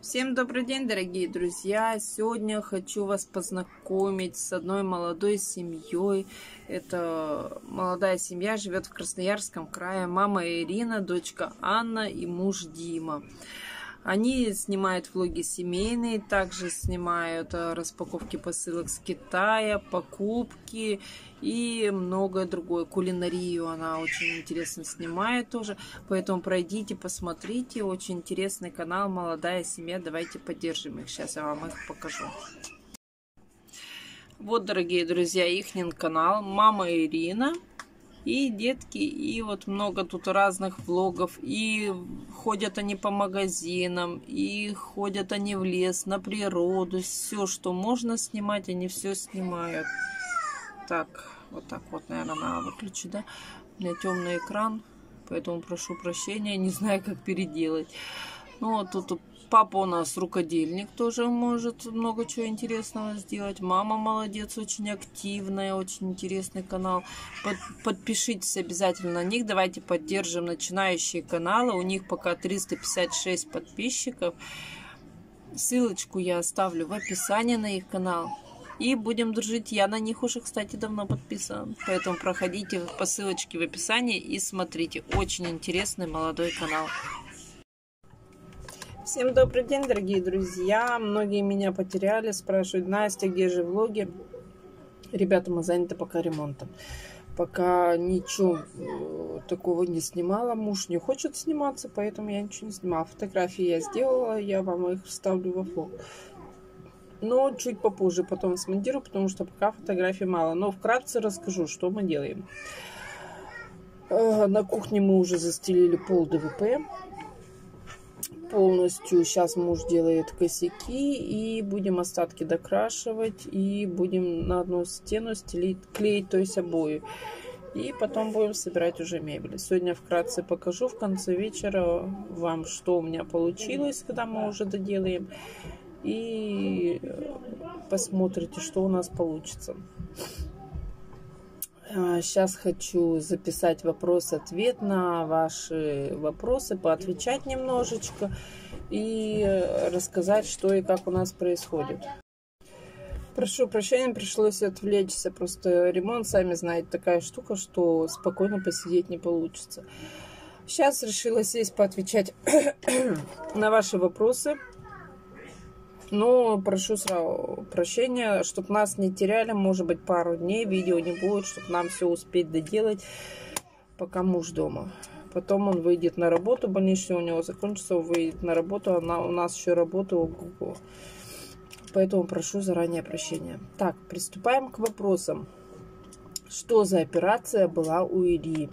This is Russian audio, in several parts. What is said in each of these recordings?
Всем добрый день, дорогие друзья! Сегодня хочу вас познакомить с одной молодой семьей. Это молодая семья живет в Красноярском крае. Мама Ирина, дочка Анна и муж Дима. Они снимают влоги семейные, также снимают э, распаковки посылок с Китая, покупки и многое другое. Кулинарию она очень интересно снимает тоже. Поэтому пройдите, посмотрите. Очень интересный канал «Молодая семья». Давайте поддержим их. Сейчас я вам их покажу. Вот, дорогие друзья, их канал «Мама Ирина» и детки, и вот много тут разных влогов, и ходят они по магазинам, и ходят они в лес, на природу, все, что можно снимать, они все снимают. Так, вот так вот, наверное, надо выключить, да? У меня темный экран, поэтому прошу прощения, не знаю, как переделать. Ну, вот тут Папа у нас рукодельник, тоже может много чего интересного сделать. Мама молодец, очень активная, очень интересный канал. Под, подпишитесь обязательно на них. Давайте поддержим начинающие каналы. У них пока 356 подписчиков. Ссылочку я оставлю в описании на их канал. И будем дружить. Я на них уже, кстати, давно подписан. Поэтому проходите по ссылочке в описании и смотрите. Очень интересный молодой канал. Всем добрый день, дорогие друзья. Многие меня потеряли, спрашивают, Настя, где же влоги? Ребята, мы заняты пока ремонтом. Пока ничего э, такого не снимала. Муж не хочет сниматься, поэтому я ничего не снимала. Фотографии я сделала, я вам их вставлю во влог. Но чуть попозже потом смонтирую, потому что пока фотографий мало. Но вкратце расскажу, что мы делаем. Э, на кухне мы уже застелили пол ДВП полностью. Сейчас муж делает косяки и будем остатки докрашивать и будем на одну стену стелить, клеить, то есть обои. И потом будем собирать уже мебель. Сегодня вкратце покажу в конце вечера вам, что у меня получилось, когда мы уже доделаем. И посмотрите, что у нас получится. Сейчас а, хочу записать вопрос-ответ на ваши вопросы, поотвечать немножечко и рассказать, что и как у нас происходит. Прошу прощения, пришлось отвлечься. Просто ремонт, сами знаете, такая штука, что спокойно посидеть не получится. Сейчас решила сесть поотвечать на ваши вопросы. Но прошу сразу прощения, чтобы нас не теряли, может быть, пару дней видео не будет, чтобы нам все успеть доделать, пока муж дома. Потом он выйдет на работу, больничный у него закончится, он выйдет на работу, она, у нас еще работа ого Поэтому прошу заранее прощения. Так, приступаем к вопросам. Что за операция была у Ильи?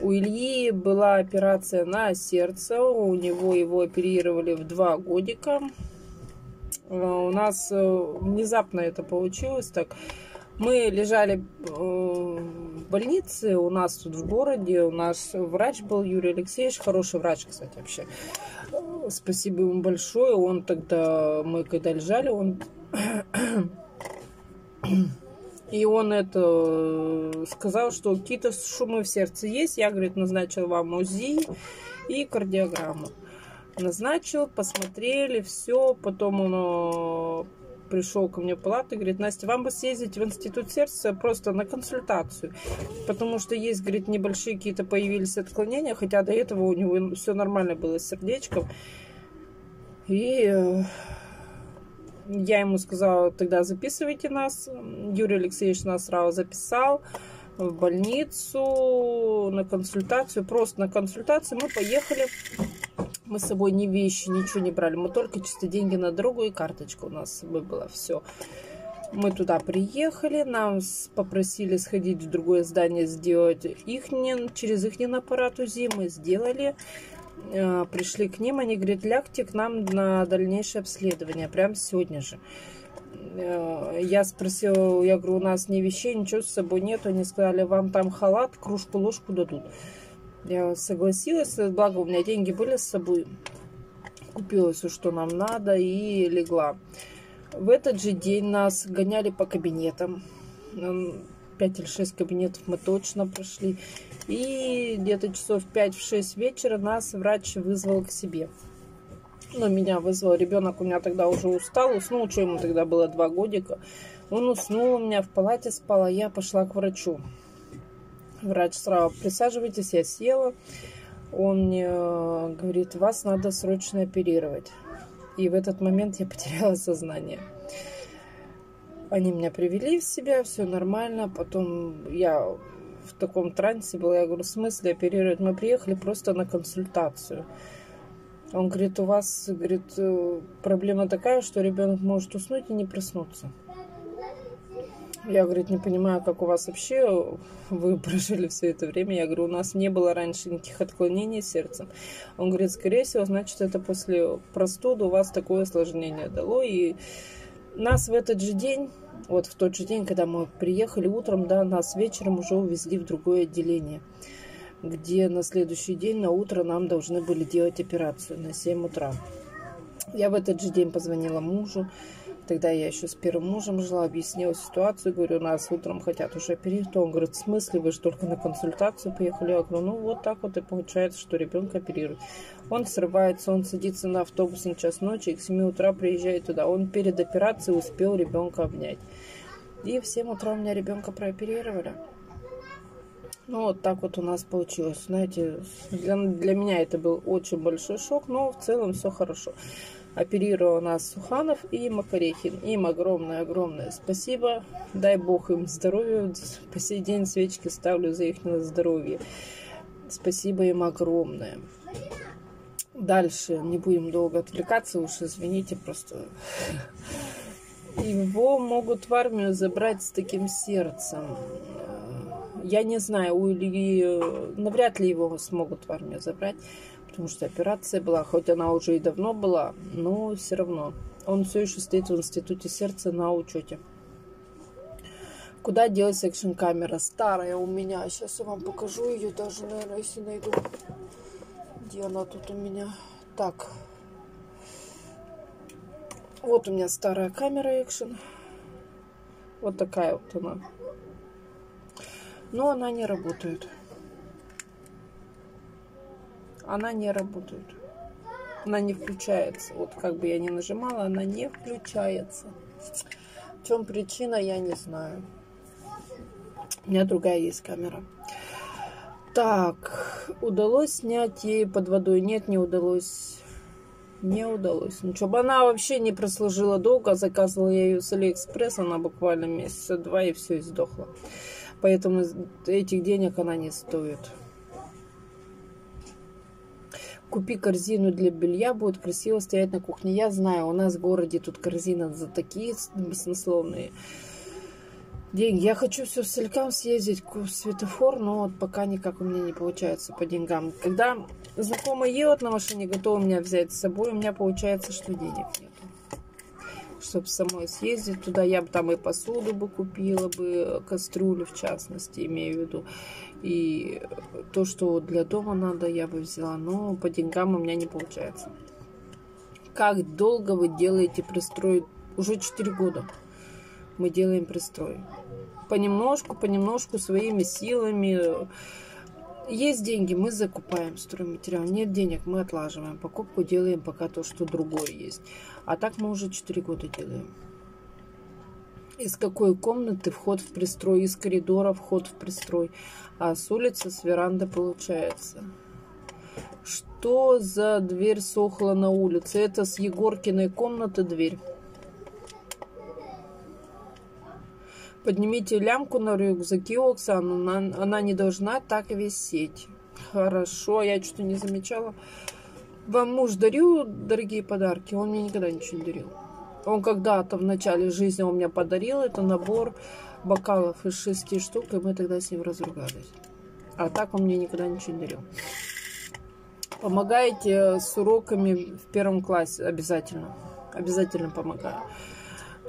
У Ильи была операция на сердце, у него его оперировали в два годика. Э, у нас э, внезапно это получилось так. Мы лежали э, в больнице, у нас тут в городе, у нас врач был Юрий Алексеевич, хороший врач, кстати, вообще. Спасибо ему большое. Он тогда, мы когда лежали, он... И он это сказал, что какие-то шумы в сердце есть. Я, говорит, назначил вам УЗИ и кардиограмму назначил, посмотрели, все. Потом он э, пришел ко мне в палату и говорит, Настя, вам бы съездить в институт сердца просто на консультацию. Потому что есть, говорит, небольшие какие-то появились отклонения, хотя до этого у него все нормально было с сердечком. И э, я ему сказала, тогда записывайте нас. Юрий Алексеевич нас сразу записал в больницу на консультацию. Просто на консультацию мы поехали. Мы с собой ни вещи, ничего не брали. Мы только чисто деньги на дорогу и карточка у нас с собой была. Все. Мы туда приехали, нам попросили сходить в другое здание, сделать их, через их аппарат УЗИ. Мы сделали. Э, пришли к ним, они говорят, лягте к нам на дальнейшее обследование, прямо сегодня же. Э, я спросила, я говорю, у нас ни вещей, ничего с собой нет. Они сказали, вам там халат, кружку, ложку дадут. Я согласилась, благо у меня деньги были с собой. Купила все, что нам надо и легла. В этот же день нас гоняли по кабинетам. 5 или 6 кабинетов мы точно прошли. И где-то часов 5-6 вечера нас врач вызвал к себе. Но меня вызвал ребенок, у меня тогда уже устал, уснул, что ему тогда было два годика. Он уснул, у меня в палате спал, я пошла к врачу. Врач сразу, присаживайтесь, я села. Он мне э, говорит, вас надо срочно оперировать. И в этот момент я потеряла сознание. Они меня привели в себя, все нормально. Потом я в таком трансе была. Я говорю, в смысле оперировать? Мы приехали просто на консультацию. Он говорит, у вас говорит, э, проблема такая, что ребенок может уснуть и не проснуться. Я, говорит, не понимаю, как у вас вообще вы прожили все это время. Я говорю, у нас не было раньше никаких отклонений сердцем. Он говорит, скорее всего, значит, это после простуды у вас такое осложнение дало. И нас в этот же день, вот в тот же день, когда мы приехали утром, да, нас вечером уже увезли в другое отделение, где на следующий день на утро нам должны были делать операцию на 7 утра. Я в этот же день позвонила мужу, Тогда я еще с первым мужем жила, объяснила ситуацию, говорю, нас утром хотят уже оперировать. Он говорит, в смысле, вы же только на консультацию поехали? Я говорю, ну вот так вот и получается, что ребенка оперируют. Он срывается, он садится на автобус на час ночи и к 7 утра приезжает туда. Он перед операцией успел ребенка обнять. И в 7 утра у меня ребенка прооперировали. Ну, вот так вот у нас получилось. Знаете, для, для меня это был очень большой шок, но в целом все хорошо оперировал нас Суханов и Макарехин. Им огромное-огромное спасибо. Дай Бог им здоровья. По сей день свечки ставлю за их здоровье. Спасибо им огромное. Дальше не будем долго отвлекаться, уж извините, просто его могут в армию забрать с таким сердцем. Я не знаю, у Ильи навряд ли его смогут в армию забрать потому что операция была, хоть она уже и давно была, но все равно. Он все еще стоит в институте сердца на учете. Куда делать секшн камера? Старая у меня. Сейчас я вам покажу ее даже, наверное, если найду. Где она тут у меня? Так. Вот у меня старая камера экшен. Вот такая вот она. Но она не работает она не работает. Она не включается. Вот как бы я ни нажимала, она не включается. В чем причина, я не знаю. У меня другая есть камера. Так, удалось снять ей под водой? Нет, не удалось. Не удалось. Ну что, она вообще не прослужила долго. Заказывала я ее с Алиэкспресс. Она буквально месяца два и все, и сдохла. Поэтому этих денег она не стоит. Купи корзину для белья, будет красиво стоять на кухне. Я знаю, у нас в городе тут корзина за такие баснословные деньги. Я хочу все в Солькам съездить в светофор, но вот пока никак у меня не получается по деньгам. Когда знакомый едет на машине, готов меня взять с собой, у меня получается, что денег нет чтобы самой съездить туда. Я бы там и посуду бы купила бы, кастрюлю в частности, имею в виду. И то, что для дома надо, я бы взяла. Но по деньгам у меня не получается. Как долго вы делаете пристрой? Уже 4 года мы делаем пристрой. Понемножку, понемножку, своими силами. Есть деньги, мы закупаем стройматериал. Нет денег, мы отлаживаем. Покупку делаем пока то, что другое есть. А так мы уже 4 года делаем. Из какой комнаты вход в пристрой? Из коридора вход в пристрой. А с улицы, с веранды получается. Что за дверь сохла на улице? Это с Егоркиной комнаты дверь. Поднимите лямку на рюкзаке Оксану. Она, она не должна так висеть. Хорошо, я что-то не замечала. Вам муж дарил дорогие подарки? Он мне никогда ничего не дарил. Он когда-то в начале жизни он мне подарил это набор бокалов из шести штук, и мы тогда с ним разругались. А так он мне никогда ничего не дарил. Помогайте с уроками в первом классе обязательно. Обязательно помогаю.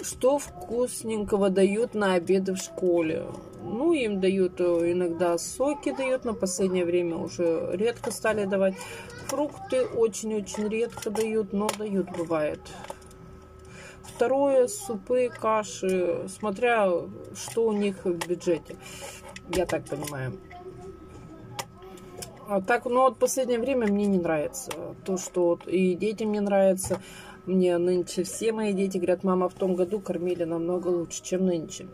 Что вкусненького дают на обеды в школе? Ну, им дают э, иногда соки дают, но в последнее время уже редко стали давать. Фрукты очень-очень редко дают, но дают бывает. Второе, супы, каши, смотря что у них в бюджете. Я так понимаю. А так, ну вот последнее время мне не нравится то, что вот и детям не нравится. Мне нынче все мои дети говорят, мама, в том году кормили намного лучше, чем нынче.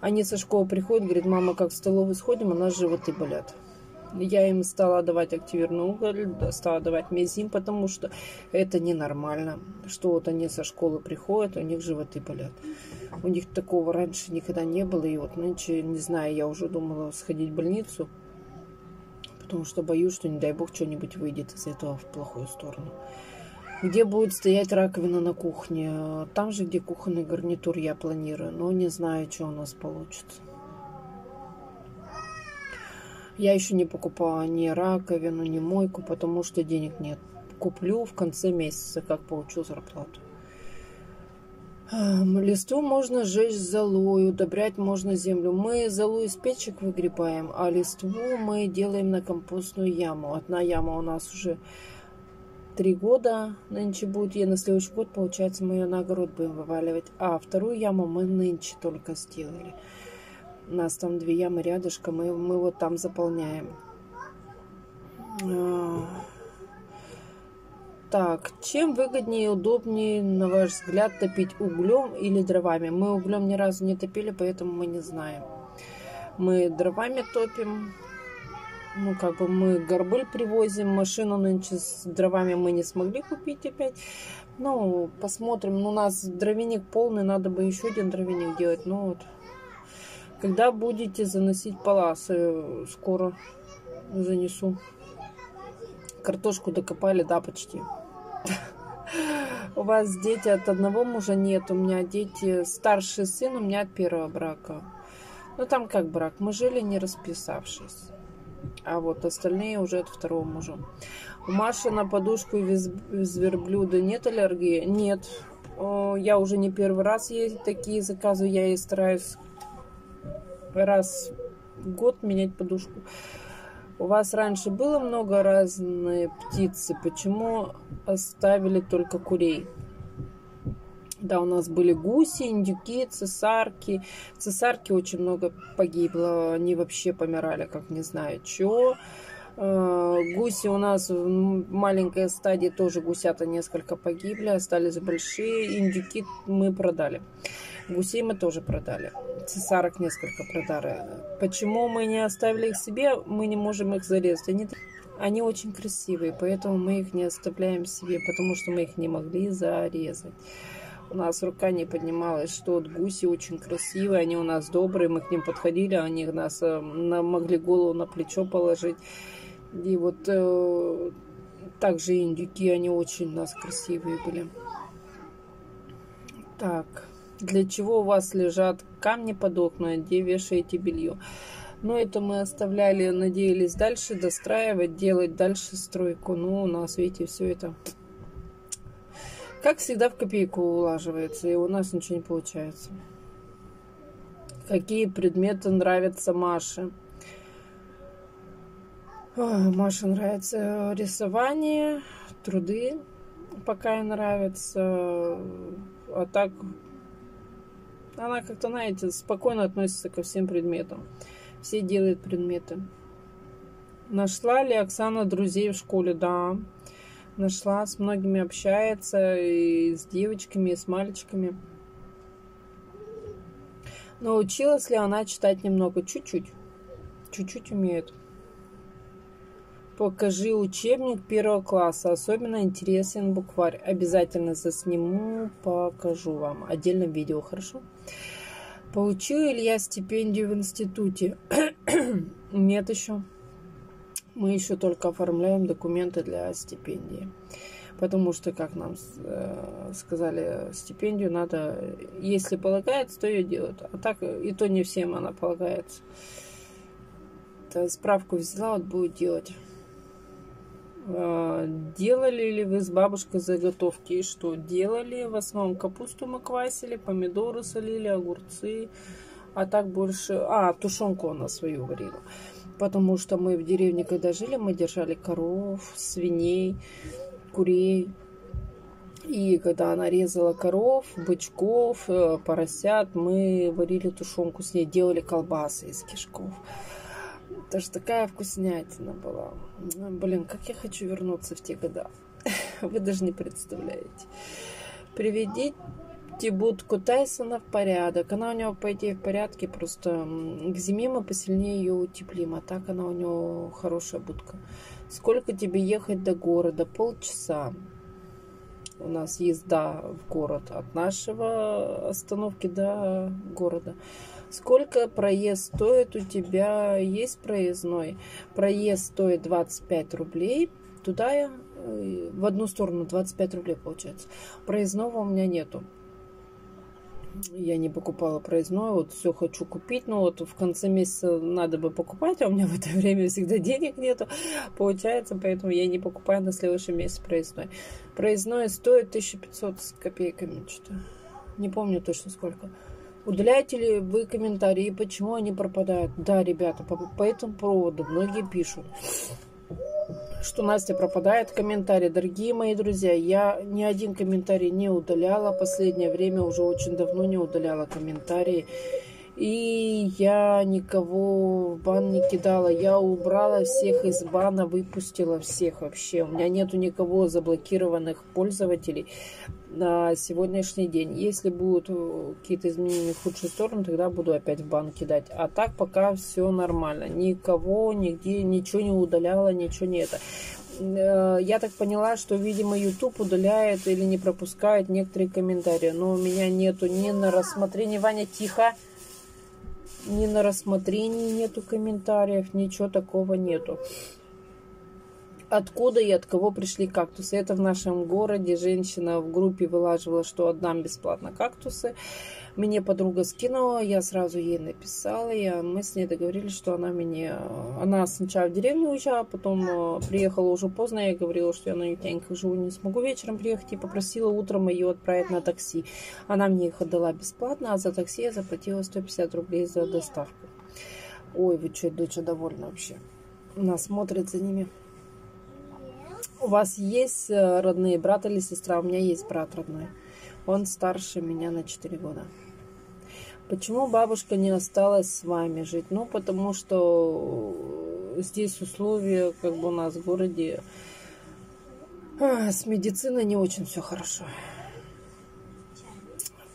Они со школы приходят, говорят, мама, как в столовую сходим, у нас животы болят. Я им стала давать активированный уголь, стала давать мезим, потому что это ненормально, что вот они со школы приходят, у них животы болят. У них такого раньше никогда не было, и вот нынче, не знаю, я уже думала сходить в больницу, потому что боюсь, что, не дай бог, что-нибудь выйдет из этого в плохую сторону. Где будет стоять раковина на кухне? Там же, где кухонный гарнитур я планирую, но не знаю, что у нас получится. Я еще не покупала ни раковину, ни мойку, потому что денег нет. Куплю в конце месяца, как получу зарплату. Листву можно сжечь золой, удобрять можно землю. Мы золу из печек выгребаем, а листву мы делаем на компостную яму. Одна яма у нас уже три года нынче будет. И на следующий год, получается, мы ее на огород будем вываливать. А вторую яму мы нынче только сделали. Нас там две ямы рядышком, и мы вот там заполняем. А, так, чем выгоднее и удобнее, на ваш взгляд, топить углем или дровами? Мы углем ни разу не топили, поэтому мы не знаем. Мы дровами топим. Ну, как бы мы горбыль привозим, машину нынче с дровами мы не смогли купить опять. Ну, посмотрим. Ну, у нас дровяник полный, надо бы еще один дровяник делать. Ну, вот когда будете заносить паласы? Скоро занесу. Картошку докопали, да, почти. У вас дети от одного мужа нет. У меня дети, старший сын у меня от первого брака. Ну, там как брак? Мы жили не расписавшись. А вот остальные уже от второго мужа. У Маши на подушку из, верблюда нет аллергии? Нет. Я уже не первый раз ей такие заказы. Я ей стараюсь раз в год менять подушку. У вас раньше было много разной птицы. Почему оставили только курей? Да, у нас были гуси, индюки, цесарки. Цесарки очень много погибло. Они вообще помирали, как не знаю, что. Э, гуси у нас в маленькой стадии тоже гусята несколько погибли, остались большие. Индюки мы продали. Гусей мы тоже продали. Цесарок несколько продали. Почему мы не оставили их себе? Мы не можем их зарезать. Они, они очень красивые, поэтому мы их не оставляем себе, потому что мы их не могли зарезать. У нас рука не поднималась, что вот гуси очень красивые, они у нас добрые, мы к ним подходили, они нас э, могли голову на плечо положить. И вот э, также индюки, они очень у нас красивые были. Так. Для чего у вас лежат камни под окна, где вешаете белье? Но это мы оставляли, надеялись дальше достраивать, делать дальше стройку. Но у нас, видите, все это, как всегда, в копейку улаживается. И у нас ничего не получается. Какие предметы нравятся Маше? Маше нравится рисование, труды, пока ей нравится. А так она как-то, знаете, спокойно относится ко всем предметам. Все делают предметы. Нашла ли Оксана друзей в школе? Да. Нашла, с многими общается, и с девочками, и с мальчиками. Научилась ли она читать немного? Чуть-чуть. Чуть-чуть умеет. Покажи учебник первого класса. Особенно интересен букварь. Обязательно засниму, покажу вам. Отдельно видео, хорошо? Получил Илья стипендию в институте? Нет еще. Мы еще только оформляем документы для стипендии. Потому что, как нам э, сказали, стипендию надо, если полагается, то ее делают. А так и то не всем она полагается. Справку взяла, вот будет делать. А, делали ли вы с бабушкой заготовки? И что? Делали. В основном капусту мы квасили, помидоры солили, огурцы. А так больше... А, тушенку она свою варила. Потому что мы в деревне, когда жили, мы держали коров, свиней, курей. И когда она резала коров, бычков, э, поросят, мы варили тушенку с ней, делали колбасы из кишков. Это же такая вкуснятина была. Блин, как я хочу вернуться в те года. Вы даже не представляете. Приведите будку Тайсона в порядок. Она у него, по идее, в порядке. Просто к зиме мы посильнее ее утеплим. А так она у него хорошая будка. Сколько тебе ехать до города? Полчаса. У нас езда в город от нашего остановки до города. Сколько проезд стоит у тебя? Есть проездной? Проезд стоит 25 рублей. Туда э, в одну сторону 25 рублей получается. Проездного у меня нету. Я не покупала проездной, вот все хочу купить, но вот в конце месяца надо бы покупать, а у меня в это время всегда денег нету, получается, поэтому я не покупаю на следующий месяц проездной. Проездной стоит 1500 с копейками что-то. Не помню точно сколько. Удаляете ли вы комментарии, почему они пропадают? Да, ребята, по, по этому поводу многие пишут, что Настя пропадает комментарии. Дорогие мои друзья, я ни один комментарий не удаляла. Последнее время уже очень давно не удаляла комментарии. И я никого в бан не кидала. Я убрала всех из бана, выпустила всех вообще. У меня нету никого заблокированных пользователей на сегодняшний день. Если будут э, какие-то изменения в худшую сторону, тогда буду опять в бан кидать. А так пока все нормально. Никого, нигде, ничего не удаляла, ничего не это. Э, я так поняла, что, видимо, YouTube удаляет или не пропускает некоторые комментарии. Но у меня нету ни на рассмотрение. Ваня, тихо ни на рассмотрении нету комментариев, ничего такого нету. Откуда и от кого пришли кактусы? Это в нашем городе женщина в группе вылаживала, что отдам бесплатно кактусы. Мне подруга скинула, я сразу ей написала, и мы с ней договорились, что она мне... Она сначала в деревню уезжала, а потом э, приехала уже поздно, я говорила, что я на Ютяньках живу, не смогу вечером приехать, и попросила утром ее отправить на такси. Она мне их отдала бесплатно, а за такси я заплатила 150 рублей за доставку. Ой, вы что, доча довольна вообще. Она смотрит за ними. У вас есть э, родные брат или сестра? У меня есть брат родной. Он старше меня на 4 года. Почему бабушка не осталась с вами жить? Ну, потому что здесь условия, как бы у нас в городе, а, с медициной не очень все хорошо.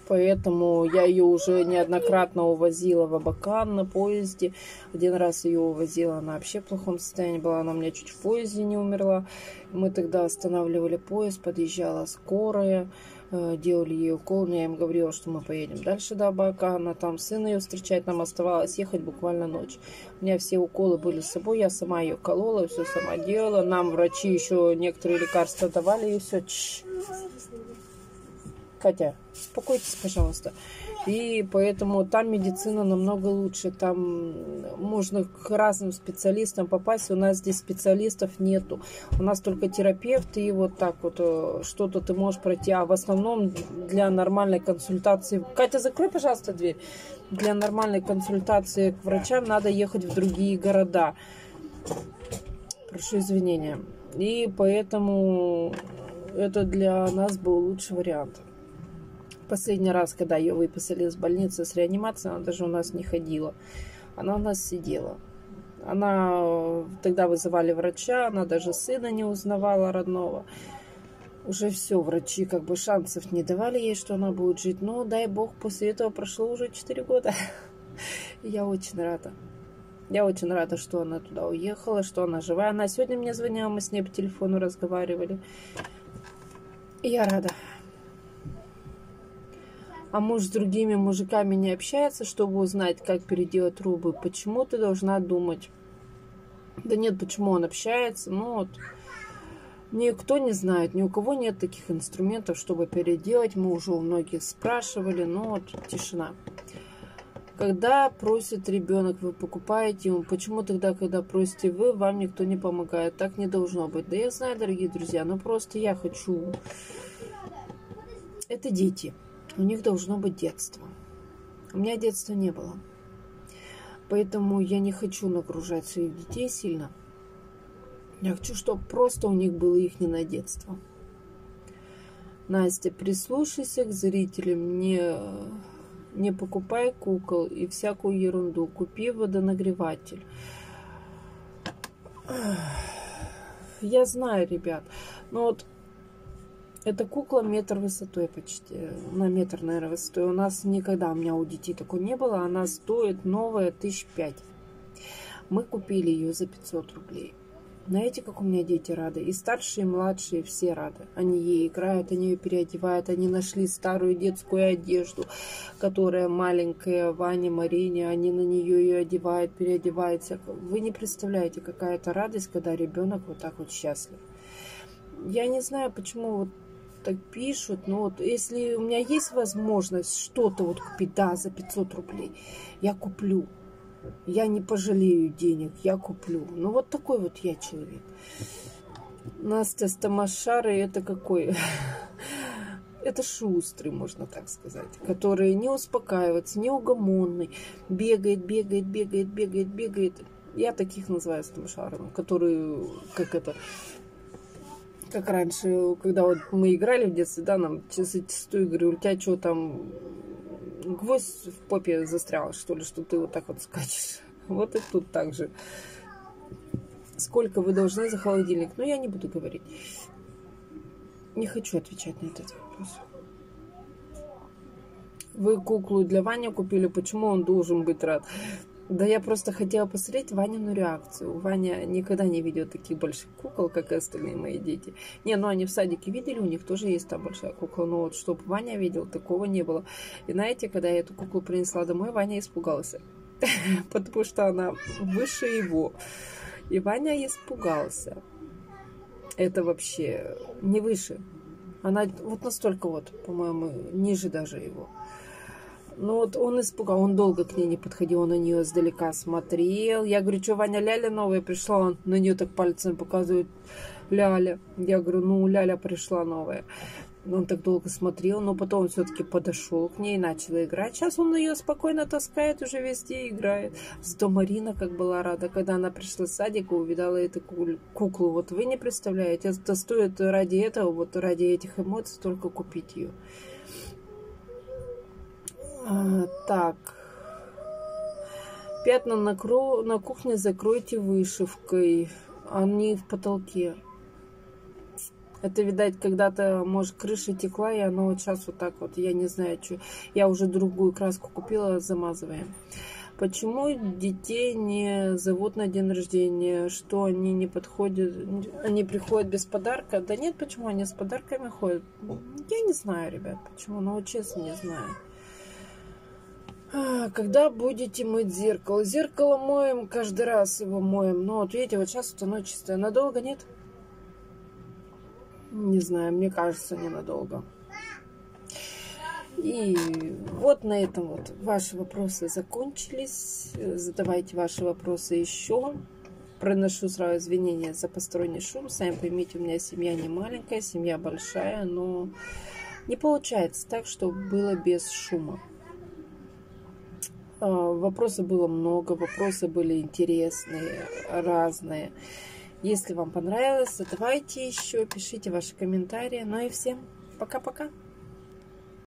Поэтому я ее уже неоднократно увозила в Абакан на поезде. Один раз ее увозила, она вообще в плохом состоянии была. Она у меня чуть в поезде не умерла. Мы тогда останавливали поезд, подъезжала скорая. Э, делали ей укол. Я им говорила, что мы поедем дальше до Абакана. Там сын ее встречать. Нам оставалось ехать буквально ночь. У меня все уколы были с собой. Я сама ее колола, все сама делала. Нам врачи еще некоторые лекарства давали. И все. Чш. Катя, успокойтесь, пожалуйста. И поэтому там медицина намного лучше. Там можно к разным специалистам попасть. У нас здесь специалистов нету. У нас только терапевты и вот так вот э, что-то ты можешь пройти. А в основном для нормальной консультации... Катя, закрой, пожалуйста, дверь. Для нормальной консультации к врачам надо ехать в другие города. Прошу извинения. И поэтому это для нас был лучший вариант. Последний раз, когда ее выписали из больницы с реанимацией, она даже у нас не ходила. Она у нас сидела. Она э, тогда вызывали врача, она даже сына не узнавала родного. Уже все, врачи как бы шансов не давали ей, что она будет жить. Но дай бог, после этого прошло уже 4 года. Я очень рада. Я очень рада, что она туда уехала, что она живая. Она сегодня мне звонила, мы с ней по телефону разговаривали. Я рада а муж с другими мужиками не общается, чтобы узнать, как переделать трубы, почему ты должна думать? Да нет, почему он общается? Ну вот, никто не знает, ни у кого нет таких инструментов, чтобы переделать. Мы уже у многих спрашивали, но вот тишина. Когда просит ребенок, вы покупаете ему. Почему тогда, когда просите вы, вам никто не помогает? Так не должно быть. Да я знаю, дорогие друзья, но просто я хочу... Это дети у них должно быть детство. У меня детства не было. Поэтому я не хочу нагружать своих детей сильно. Я хочу, чтобы просто у них было их не на детство. Настя, прислушайся к зрителям, не, не покупай кукол и всякую ерунду. Купи водонагреватель. Я знаю, ребят, но вот эта кукла метр высотой почти, на метр, наверное, высотой. У нас никогда, у меня у детей такой не было. Она стоит новая тысяч пять. Мы купили ее за 500 рублей. Знаете, как у меня дети рады? И старшие, и младшие, все рады. Они ей играют, они ее переодевают. Они нашли старую детскую одежду, которая маленькая, Ване, Марине. Они на нее ее одевают, переодеваются. Вы не представляете, какая это радость, когда ребенок вот так вот счастлив. Я не знаю, почему вот так пишут, но вот если у меня есть возможность что-то вот купить, да, за 500 рублей, я куплю. Я не пожалею денег, я куплю. Ну, вот такой вот я человек. Настя Стамашары это какой? Это шустрый, можно так сказать, который не успокаивается, неугомонный, бегает, бегает, бегает, бегает, бегает. Я таких называю стамашарами, которые, как это, как раньше, когда вот мы играли в детстве, да, нам зачастую говорю, у тебя что там, гвоздь в попе застрял, что ли, что ты вот так вот скачешь. Вот и тут так же. Сколько вы должны за холодильник? Ну, я не буду говорить. Не хочу отвечать на этот вопрос. Вы куклу для Вани купили, почему он должен быть рад? Да я просто хотела посмотреть Ванину реакцию. Ваня никогда не видел таких больших кукол, как и остальные мои дети. Не, ну они в садике видели, у них тоже есть там большая кукла. Но вот чтобы Ваня видел, такого не было. И знаете, когда я эту куклу принесла домой, Ваня испугался. Потому что она выше его. И Ваня испугался. Это вообще не выше. Она вот настолько вот, по-моему, ниже даже его. Ну вот он испугал, он долго к ней не подходил, он на нее издалека смотрел. Я говорю, что Ваня Ляля новая пришла, он на нее так пальцем показывает. Ляля. Я говорю, ну Ляля пришла новая. Он так долго смотрел, но потом все-таки подошел к ней, начал играть. Сейчас он ее спокойно таскает, уже везде играет. Зато Марина как была рада, когда она пришла в садик и увидала эту куклу. Вот вы не представляете, это стоит ради этого, вот ради этих эмоций только купить ее. А, так. Пятна на, кру... на кухне закройте вышивкой. Они в потолке. Это, видать, когда-то, может, крыша текла, и оно вот сейчас вот так вот, я не знаю, что. Я уже другую краску купила, замазываем. Почему детей не зовут на день рождения? Что они не подходят, они приходят без подарка? Да нет, почему они с подарками ходят? Я не знаю, ребят, почему, но вот честно не знаю. А, когда будете мыть зеркало? Зеркало моем, каждый раз его моем. Но вот видите, вот сейчас вот оно чистое. Надолго нет? Не знаю, мне кажется, ненадолго. И вот на этом вот ваши вопросы закончились. Задавайте ваши вопросы еще. Проношу сразу извинения за посторонний шум. Сами поймите, у меня семья не маленькая, семья большая, но не получается так, чтобы было без шума. А, вопросов было много, вопросы были интересные, разные. Если вам понравилось, задавайте еще, пишите ваши комментарии. Ну и всем пока-пока.